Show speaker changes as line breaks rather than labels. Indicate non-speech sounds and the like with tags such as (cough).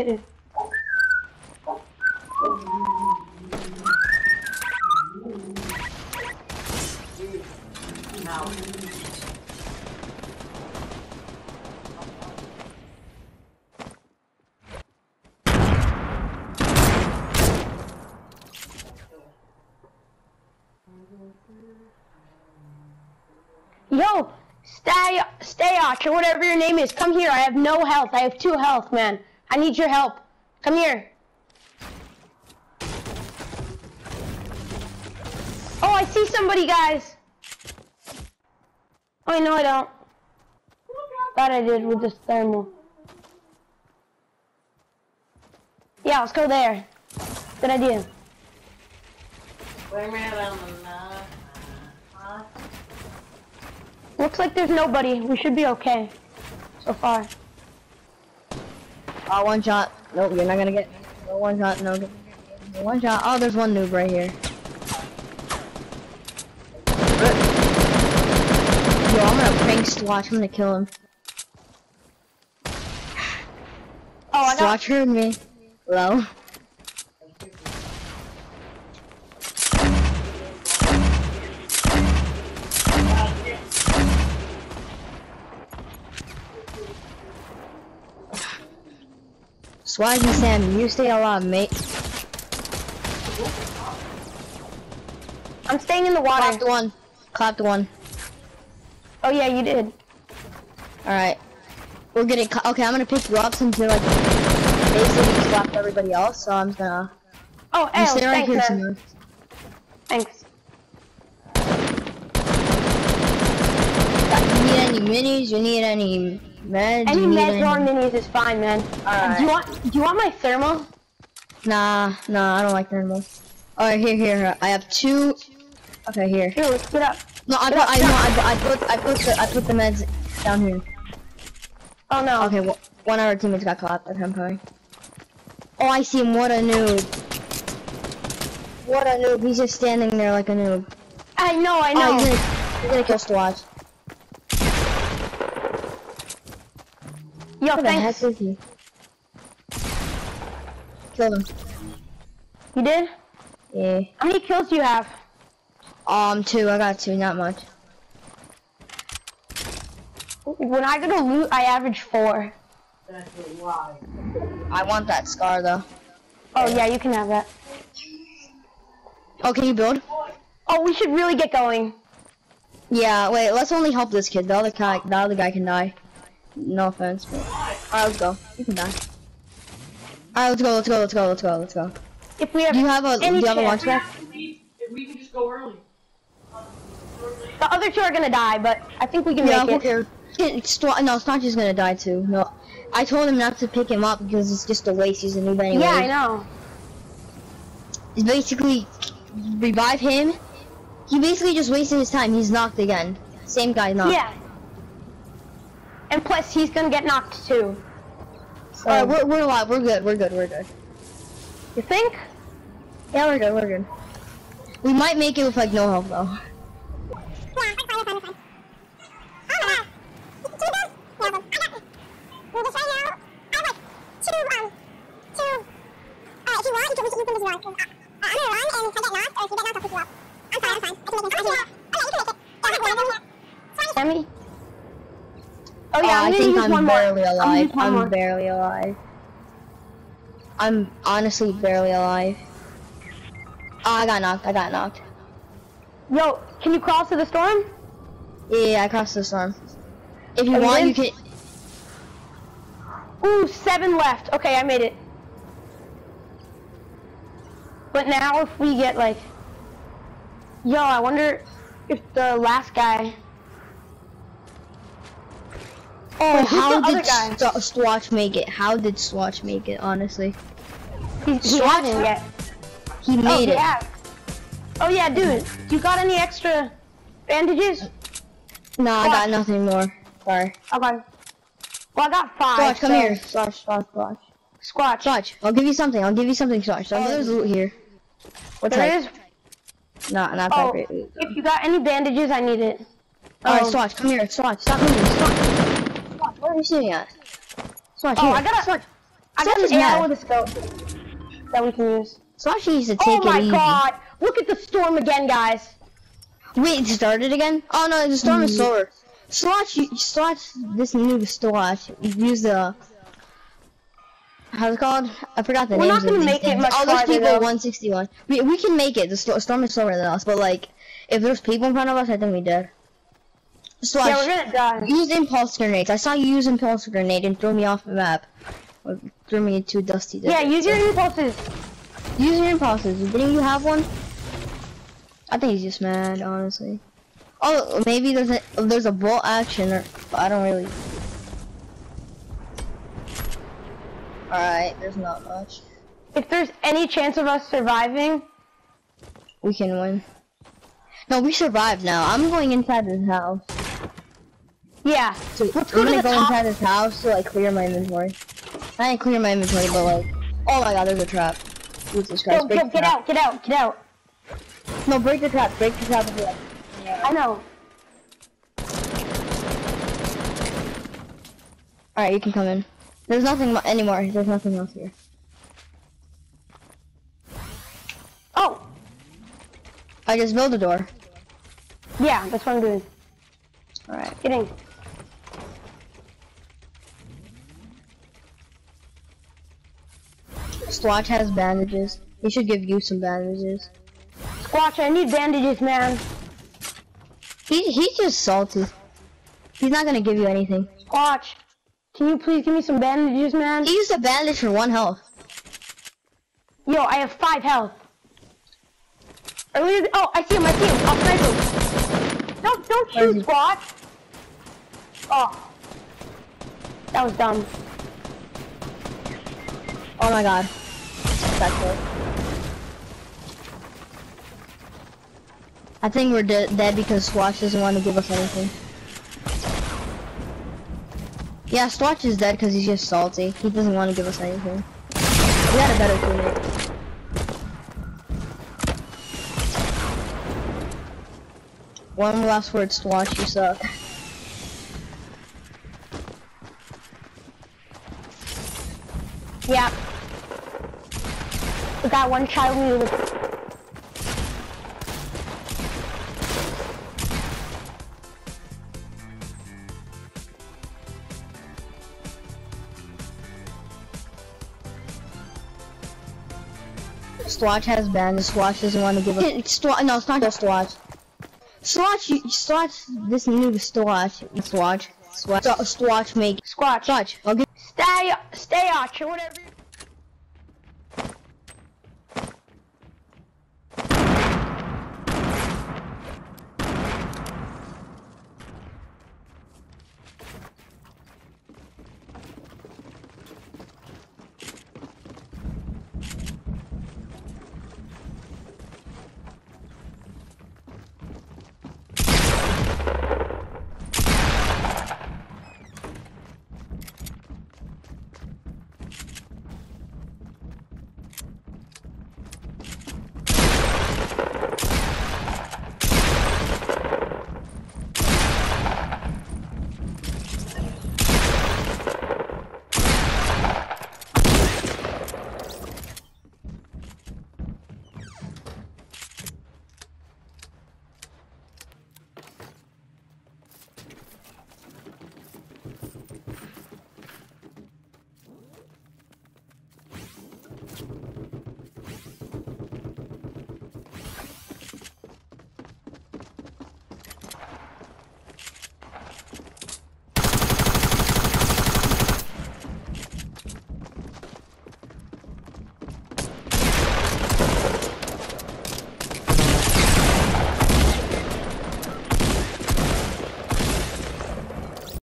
Get it. Yo, stay, Stayach, or whatever your name is, come here. I have no health. I have two health, man. I need your help. Come here. Oh, I see somebody, guys. Oh, no, I don't. That I did with this thermal. Yeah, let's go there. Good idea. Looks like there's nobody. We should be okay. So far.
Oh, one shot. Nope, you're not gonna get. No one shot. No. no one shot. Oh, there's one noob right here. Yo, I'm gonna prank Swatch. I'm gonna kill him.
Oh, I got.
Swatch heard me. Hello. Swaggy Sam, you stay alive, mate.
I'm staying in the water.
Clapped one. Clapped one.
Oh yeah, you did.
Alright. We're getting okay, I'm gonna pick you up since you're like basically slapped everybody else, so I'm gonna
Oh,
you
L,
stay right
thanks, Thanks.
You need any minis? You need any meds?
Any meds or minis is fine, man.
Alright.
Do you want? Do you want my thermal?
Nah, nah, I don't like thermal. Alright, here, here, I have two. Okay, here.
Here, let's get up.
No, I put, I, no, I, I put, I put the, I put the meds down here.
Oh no.
Okay, well, one of our teammates got caught. Okay, I'm. Oh, I see him. What a noob. What a noob. He's just standing there like a noob.
I know, I
Oh,
know.
he's gonna, he's gonna kill Swatch.
Yo,
Where the heck
thanks.
is he? Killed him.
You did?
Yeah.
How many kills do you have?
Um, two. I got two. Not much.
When I go to loot, I average four.
I want that scar though.
Oh yeah, you can have that.
Oh, can you build?
Oh, we should really get going.
Yeah. Wait. Let's only help this kid. The other guy, the other guy can die. No offense, but alright, let's go. You can die. Alright, let's go. Let's go. Let's go. Let's go. Let's go.
If we have
Do you have a? Do
any
you have a launch pad?
We can just go early.
The other two are gonna die, but I think we can
Yeah,
make it.
cares? It's St- no, Stautch gonna die too. No, I told him not to pick him up because it's just a waste. He's a noob anyway.
Yeah, I know.
It's basically revive him. He basically just wasted his time. He's knocked again. Same guy knocked.
Yeah. And plus, he's gonna get knocked too. So,
Alright, we're we're alive. We're good. We're good. We're good.
you think?
Yeah, we're good. We're good. We might make it with like no help though.
Sammy? Oh yeah, oh, I'm
I think I'm barely
more. I'm
alive. I'm barely alive. I'm honestly barely alive. Oh, I got knocked. I got knocked.
Yo, can you cross to the storm?
Yeah, I crossed the storm. If you
Are
want, you can.
Ooh, seven left. Okay, I made it. But now if we get like, yo, I wonder if the last guy.
Oh,
Wait,
how
the
did
guy?
St- Swatch make it? How did Swatch make it? Honestly,
He's, he
Swatch?
hasn't yet.
he
Oh,
made it.
yeah. Oh yeah, dude. You got any extra bandages?
No, I got nothing more. Sorry.
Okay. Well, I got five.
Swatch, come
so-
here. Swatch, Swatch, Swatch.
Squatch.
Swatch, I'll give you something. I'll give you something, Swatch. So
Oh,
there's loot here. What's
There
that?
is.
Not, not
Oh,
that great loot.
if you got any bandages, I need it.
Alright,
Um,
Swatch, come here. Swatch, stop moving. Swatch. Where are you sitting at? Swatch,
Oh,
here.
I gotta-
Swatch.
I got an AR
mad.
with a scope that we can use.
Swatch needs to
Oh
take
my
it easy.
god! Look at the storm again, guys.
Wait, it started again? Oh no, the storm is
Mm.
slower. Swatch, you, Swatch, this new Swatch, use the, how's it called? I forgot the name.
We're
names
not gonna make it
things.
much
Oh, there's
farther,
people
though.
161. We, we can make it, the storm is slower than us, but like, if there's people in front of us, I think we did. Swatch,
Yeah, we're gonna die.
use impulse grenades. I saw you use impulse grenade and throw me off the map. Or threw me into dusty
Yeah, use your impulses.
Use your impulses. Didn't you have one? I think he's just mad, honestly. Oh, maybe there's a there's a bolt action, or but I don't really. All right, there's not much.
If there's any chance of us surviving,
We can win. No, we survived now. I'm going inside this house.
Yeah.
So
Let's go
I'm
to
gonna go
top.
inside this house to like clear my inventory. I didn't clear my inventory, but like, oh my god, there's a trap. Jesus Christ! Break
go, get
trap.
out, get out, get out.
No, break the trap. Break the trap. the-
I know.
All right, you can come in. There's nothing mo- anymore. There's nothing else here.
Oh,
I just built a door.
yeah, that's what I'm doing.
All right.
Getting.
Swatch has bandages. He should give you some bandages.
Squatch, I need bandages, man.
He he's just salty. He's not gonna give you anything.
Squatch, can you please give me some bandages, man?
He used a bandage for one health.
Yo, I have five health. Earlier, oh, I see him, I see him. I'll snipe him. Don't, don't shoot. Squatch. Oh. That was dumb.
Oh my god. That's it. I think we're de dead because Swatch doesn't want to give us anything. Yeah, Swatch is dead because he's just salty. He doesn't want to give us anything. We had a better teammate. One last word, Swatch, you suck.
Yeah. We got one child we.
Swatch has banned. Swatch doesn't want to give us. (laughs) Swatch, no, it's not just Swatch. Swatch, you, Swatch, this new Swatch, Swatch, Swatch, Swatch make
Squatch.
Swatch. I'll.
Stay, stay archer, whatever.